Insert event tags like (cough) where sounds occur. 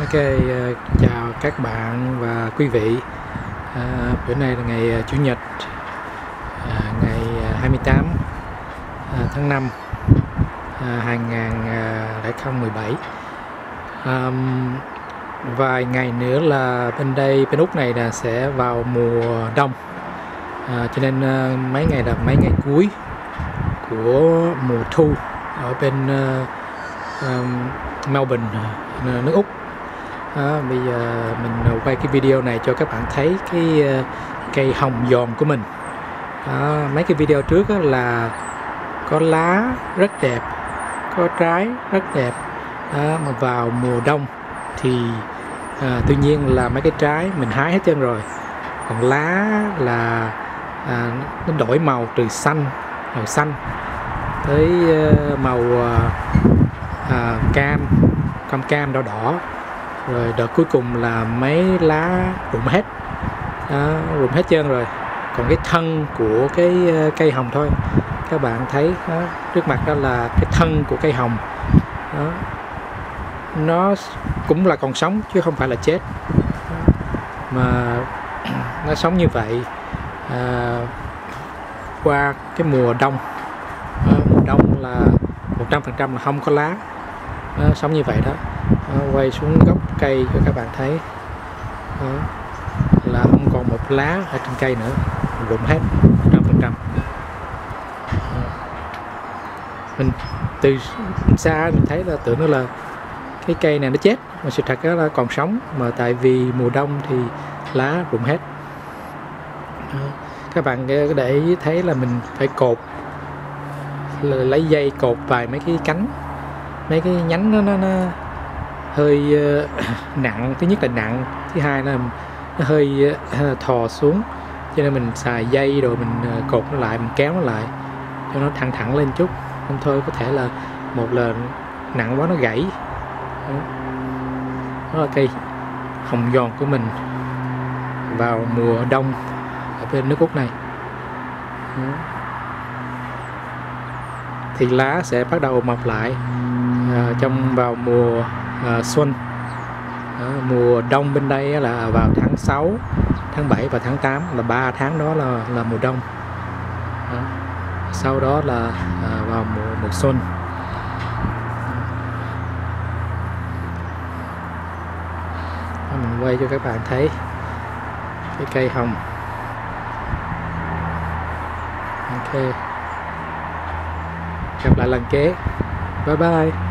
Ok, ờ, chào các bạn và quý vị. À, bữa nay là ngày ờ, Chủ nhật, à, ngày 28 à, tháng 5 à, 2017. À, vài ngày nữa là bên đây bên Úc này là sẽ vào mùa đông. À, cho nên à, mấy ngày là mấy ngày cuối của mùa thu ở bên à, à, Melbourne, nước Úc. Đó, bây giờ mình à, quay cái video này cho các bạn thấy cái à, cây hồng giòn của mình. Đó, mấy cái video trước là có lá rất đẹp, có trái rất đẹp. Đó, mà vào mùa đông thì à, tuy nhiên là mấy cái trái mình hái hết trơn rồi. Còn lá là à, nó đổi màu từ xanh, màu xanh tới màu à, cam, cam cam đỏ đỏ rồi đợt cuối cùng là mấy lá rụng hết. Đó, rụng hết trơn rồi. Còn cái thân của cái ờ, cây hồng thôi. Các bạn thấy đó, trước mặt đó là cái thân của cây hồng. Đó. nó cũng là còn sống chứ không phải là chết. Đó. mà (clears throat) nó sống như vậy à, qua cái mùa đông. À, mùa đông là 100% là không có lá. À, sống như vậy đó. Đó, quay xuống gốc cây cho các bạn thấy Đó. là không còn một lá ở trên cây nữa rụng hết 100% Đó. mình từ xa mình thấy là tưởng nó là cái cây này nó chết mà sự thật đó là còn sống mà tại vì mùa đông thì lá rụng hết Đó. các bạn để ý thấy là mình phải cột là lấy dây cột vài mấy cái cánh mấy cái nhánh nó nó, nó hơi ờ, (coughs) nặng. Thứ nhất là nặng thứ hai là nó hơi ờ, (coughs) thò xuống cho nên mình xài dây rồi mình ờ, cột nó lại mình kéo nó lại cho nó thẳng thẳng lên chút. Không thôi có thể là một lần nặng quá nó gãy. Đó, là cây hồng giòn của mình vào mùa đông ở bên nước úc này. Thì lá sẽ bắt đầu mọc lại à, trong vào mùa à, xuân. À, mùa đông bên đây là vào tháng 6 tháng 7 và tháng 8 là ba tháng đó là là mùa đông. À, sau đó là à, vào mùa mùa xuân. À, mình quay cho các bạn thấy cái cây hồng. Ok. Gặp lại lần kế. Bye bye.